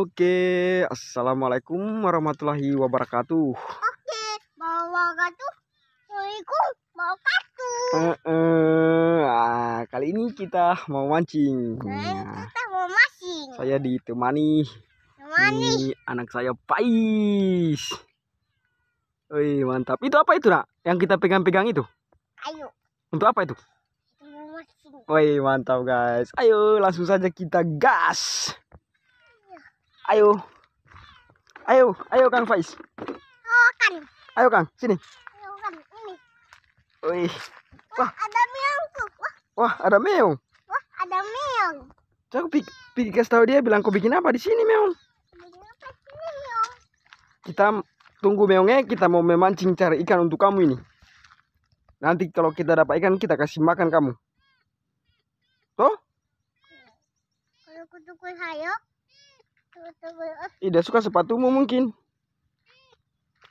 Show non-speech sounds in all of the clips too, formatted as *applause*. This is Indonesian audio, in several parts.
Oke, assalamualaikum warahmatullahi wabarakatuh. Oke, bawa kartu. Assalamualaikum, bawa kartu. Eh, eh, ah, kali ini kita mau mancing. Nah, kita mau masing. saya ditemani Mana ini anak saya Pais. Wih, mantap. Itu apa itu, Nak? Yang kita pegang-pegang itu? Ayo, Untuk apa itu? Wih, mantap, guys. Ayo, langsung saja kita gas. Ayo. Ayo, ayo Kang Faiz. Oh kan, Ayo Kang, sini. ayo kan, ini. Wih, Wah, ada meong tuh. Wah, wah, ada meong. wah, ada meong. Saya pik, pik kasih tahu dia bilang kau bikin apa di sini meong. Kita tunggu meongnya, kita mau memancing cari ikan untuk kamu ini. Nanti kalau kita dapat ikan, kita kasih makan kamu. Toh? Kalau kutuku hayo, Ih, dia suka sepatumu mungkin.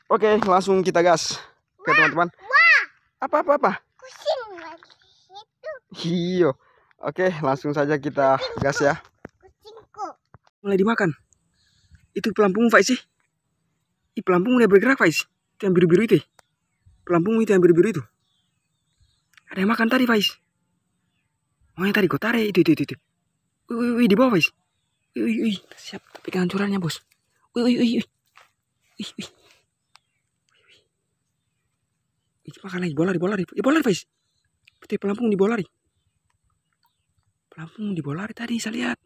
Oke, langsung kita gas. Oke, teman-teman. Wah, Apa, apa, apa? kucing lagi. Itu Iyo. Oke, langsung saja kita gas ya. kucingku. Mulai dimakan. Itu pelampung, Faiz sih. Ih, pelampung udah bergerak, Faiz. Itu yang biru-biru itu. Pelampung itu yang biru-biru itu. Ada yang makan tadi, Faiz. Oh, yang tadi kau tarik. Itu, itu, itu. itu. Wih, wih, wih, di bawah, Faiz. Wih, wih. Siap pegangan curannya, bos. Wih, wih, wih, wih. Wih, wih. Ih, makan lagi, bola lari, bola. Eh, bola Faiz. Putih pelampung di bola lari. Pelampung di bola tadi, saya lihat.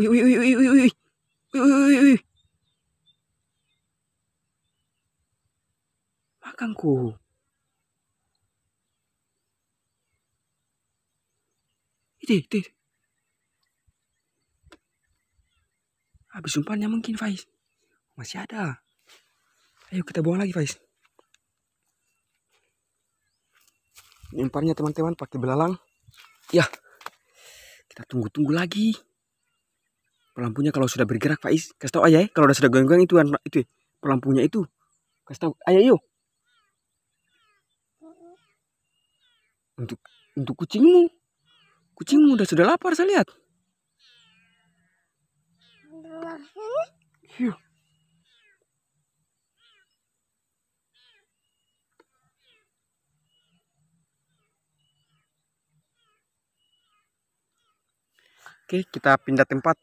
Wih, wih, wih, wih, wih, wih. Wih, wih, wih, wih. Makanku. Itu, itu. Habis umpannya mungkin, Faiz. Masih ada. Ayo kita buang lagi, Faiz. Ini umpannya teman-teman pakai belalang. Ya. Kita tunggu-tunggu lagi. Pelampunya kalau sudah bergerak Faiz, kasih tahu ayah ya. Kalau udah sudah goyang-goyang itu itu ya, pelampunya itu. Kasih tahu ayah yuk. Untuk untuk kucingmu. Kucingmu udah sudah lapar saya lihat. Hiu. Oke, kita pindah tempat.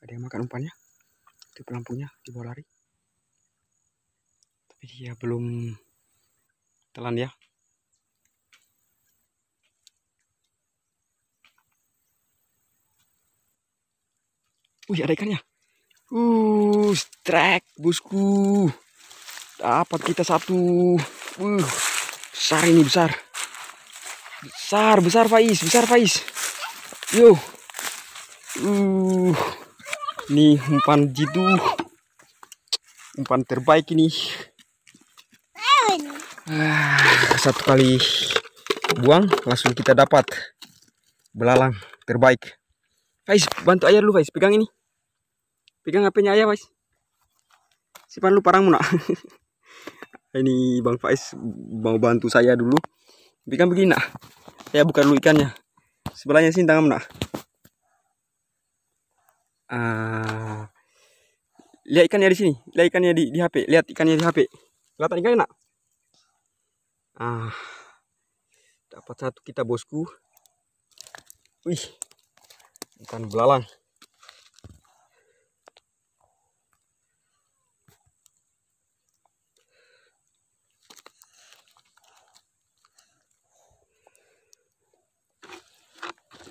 Ada yang makan umpannya. Itu pelampunya di bawah lari. Tapi dia belum telan ya. Wih, ada ikannya. Uh, strike, bosku. Dapat kita satu. Uh, besar ini besar. Besar, besar Faiz, besar Faiz. Yo. Uh. Nih umpan jitu. Umpan terbaik ini. Ah, satu kali buang langsung kita dapat belalang terbaik. Faiz, bantu ayah dulu Faiz, pegang ini. Pegang HP-nya ayah Faiz. Simpan lu parangmu nak. *laughs* ini Bang Faiz mau bantu saya dulu. Pegang begini nak. Saya buka dulu ikannya. Sebelahnya sini tangan nak. Ah, lihat ikannya di sini. Lihat ikannya di, di HP. Lihat ikannya di HP. Kelihatan ikannya nak? Ah, dapat satu kita bosku. Wih, ikan belalang.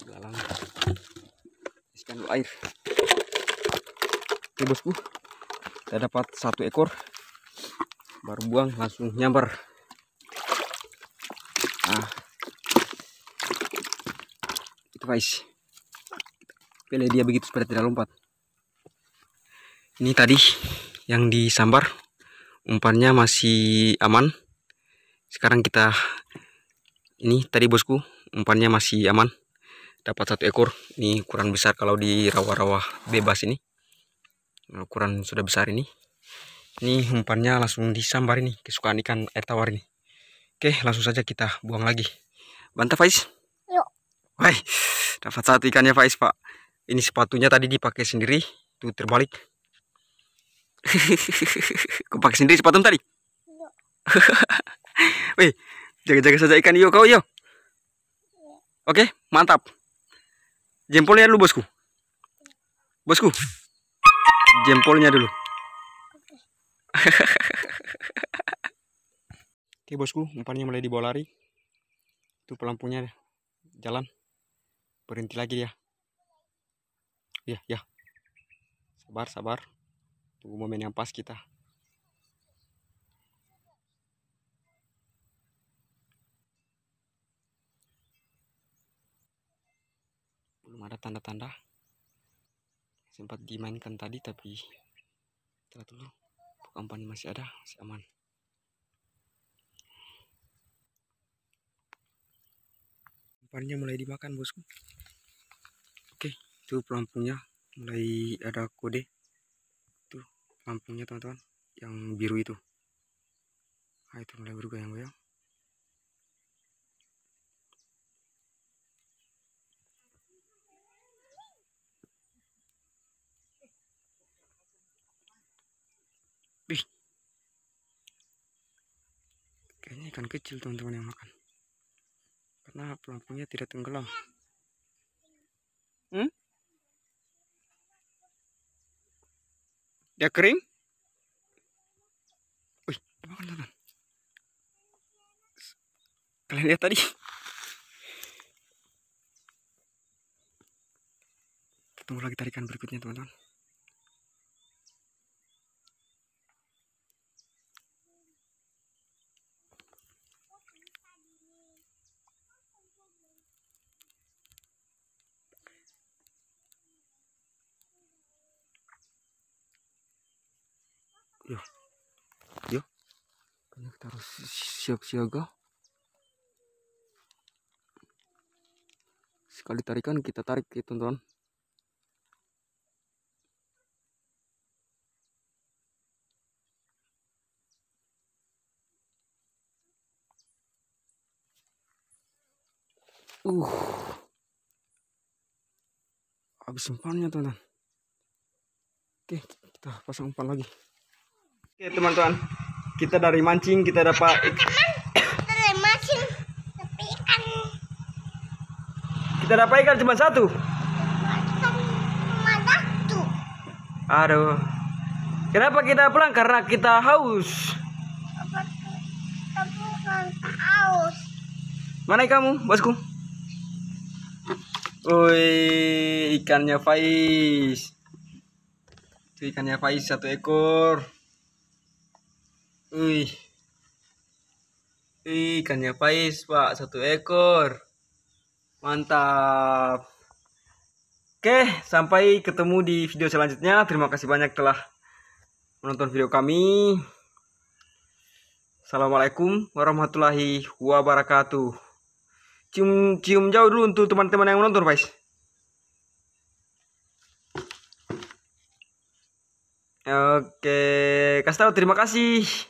Belalang. Isikan dulu air. Oke bosku, kita dapat satu ekor. Baru buang langsung nyambar. Ah. Itu guys. Pilih dia begitu supaya tidak lompat. Ini tadi yang disambar umpannya masih aman. Sekarang kita ini tadi bosku umpannya masih aman. Dapat satu ekor. Ini ukuran besar kalau di rawa-rawa bebas ini. Ukuran sudah besar ini. Ini umpannya langsung disambar ini kesukaan ikan air tawar ini. Oke, langsung saja kita buang lagi. Bantah Faiz. Yuk. Wai, Dapat satu ikannya Faiz Pak. Ini sepatunya tadi dipakai sendiri. Tuh terbalik. *laughs* Kau pakai sendiri sepatu tadi? Iya. *laughs* Wih, jaga-jaga saja ikan iyo kau iyo. Oke, mantap. Jempolnya dulu bosku. Bosku. Jempolnya dulu. Oke bosku, umpannya mulai dibawa lari. Itu pelampunya jalan. Berhenti lagi dia. Ya, ya. Sabar, sabar. Tunggu momen yang pas kita. Belum ada tanda-tanda. Sempat dimainkan tadi tapi kita dulu. Umpannya masih ada, masih aman. Umpannya mulai dimakan bosku. Oke, itu pelampungnya mulai ada kode. Itu pelampungnya teman-teman, yang biru itu. Nah, itu mulai bergoyang-goyang. Kayaknya ikan kecil teman-teman yang makan. Karena pelampungnya tidak tenggelam. Hmm? Dia kering? Wih, makan teman. Kalian lihat tadi? Tunggu lagi tarikan berikutnya teman-teman. Yuk. Kayaknya kita harus siap siaga. Sekali tarikan kita tarik ya teman-teman. Uh. Habis umpannya teman-teman. Oke, kita pasang umpan lagi. Oke teman-teman, kita dari mancing kita dapat Dari masin. Tapi ikan. kita dapat ikan cuma satu. Ikan cuma satu. Aduh. Kenapa kita pulang? Karena kita haus. Apa tuh? Tapi bukan aus. Mana kamu, bosku? Woi, ikannya Faiz. Itu ikannya Faiz satu ekor. Wih. Ih, Ikannya Faiz, Pak, satu ekor. Mantap. Oke, sampai ketemu di video selanjutnya. Terima kasih banyak telah menonton video kami. Assalamualaikum warahmatullahi wabarakatuh. Cium cium jauh dulu untuk teman-teman yang menonton, guys. Oke, kasih tahu terima kasih.